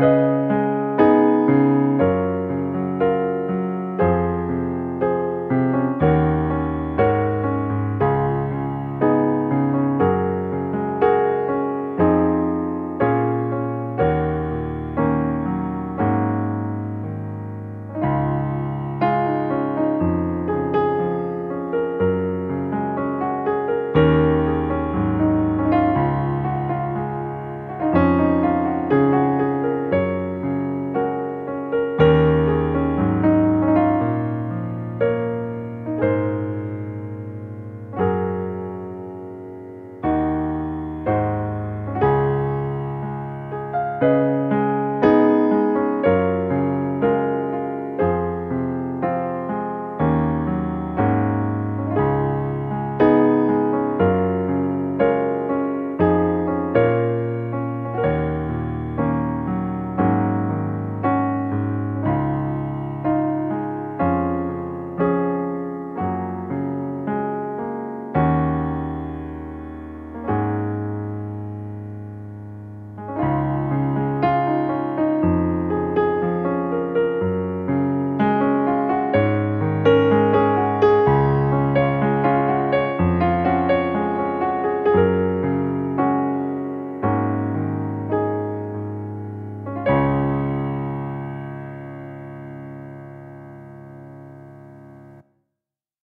Música